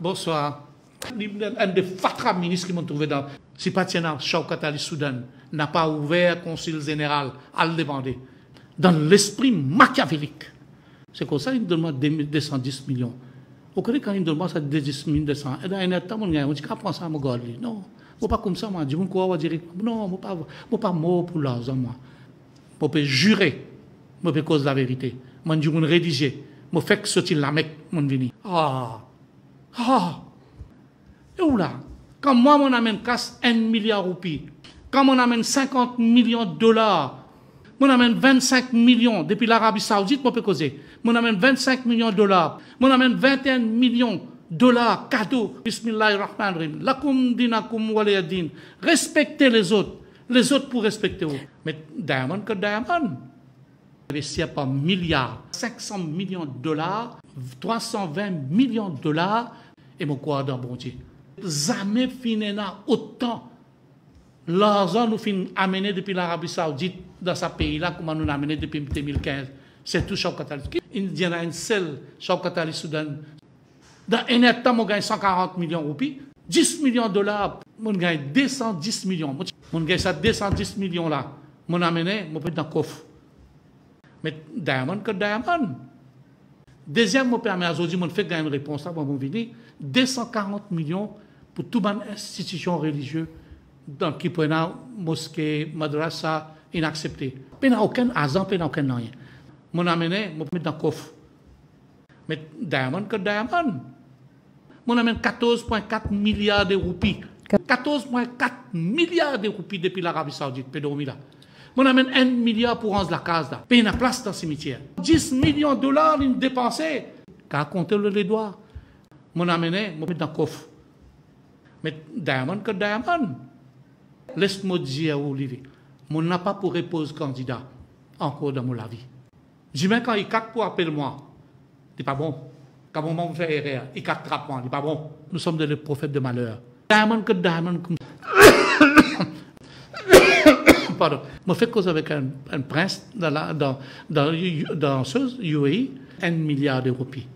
Bonsoir. Un des fatra ministres qui m'ont trouvé dans Sipatiana, Shaukat Ali Soudan, n'a pas ouvert consul général à le demander. Dans l'esprit machiavélique. C'est comme ça qu'il me demande 210 millions. Vous connaissez quand il me demande ça 210 200 Et dans un temps, on dit, qu'à ça, mon gars, non. Je pas comme ça, moi. Je quoi, dire, non, je pas, pas mot pour l'argent, moi. Je peux jurer, je peux cause la vérité. Je peux rédiger, je fais que sortir la mec, mon. Ah! Ah! Et où là? Quand moi, on amène casse 1 milliard de roupies, quand on amène 50 millions de dollars, on amène 25 millions depuis l'Arabie Saoudite, on peut causer. On amène 25 millions de dollars. On amène 21 millions de dollars cadeaux. Bismillahirrahmanirrahim. Lakum dinakum waliyadin. Respectez les autres. Les autres pour respecter vous. Mais Diamond que Diamond. Investi par milliards. 500 millions de dollars, 320 millions de dollars, et mon quoi dans bon Dieu jamais finena autant l'argent nous fin amené depuis l'Arabie Saoudite dans ce pays-là comme nous amené depuis 2015. C'est tout Shawkat Il y en a une seule Shawkat Soudan? Dans un état, on gagne 140 millions de roupies. 10 millions de dollars, on gagne 210 millions. On gagne ça 210 millions là. On amené, on peut dans le coffre. Mais Diamond que Diamond. Deuxième, me permet aujourd'hui, on fait gagner une réponse là, bon, venir. 240 millions pour toute institution religieuse dans qui mosquée, madrasa, inaccepté. Il n'y a aucun hasard, il n'y a aucun rien. Mon amené, mon mis dans le coffre. Mais Diamond que Diamond. Mon amène 14,4 milliards de roupies. 14,4 milliards de roupies depuis l'Arabie Saoudite, Pédomila. Mon amène 1 milliard pour rendre la case là. Paye une place dans le cimetière. 10 millions de dollars, il dépensé. Qu'à compter les doigts. Mon amené, mon dans le coffre. Mais Diamond que Diamond. Laisse-moi dire à Olivier, mon n'a pas pour repose candidat encore dans mon vie. Dis même quand il caque pour appeler moi, c'est pas bon. Quand mon maman fait erreur, il caque trappe moi, c'est pas bon. Nous sommes des prophètes de malheur. Diamond que Diamond comme Fais cause avec un, un prince dans, la, dans, dans, dans ce UAE, un milliard de roupies.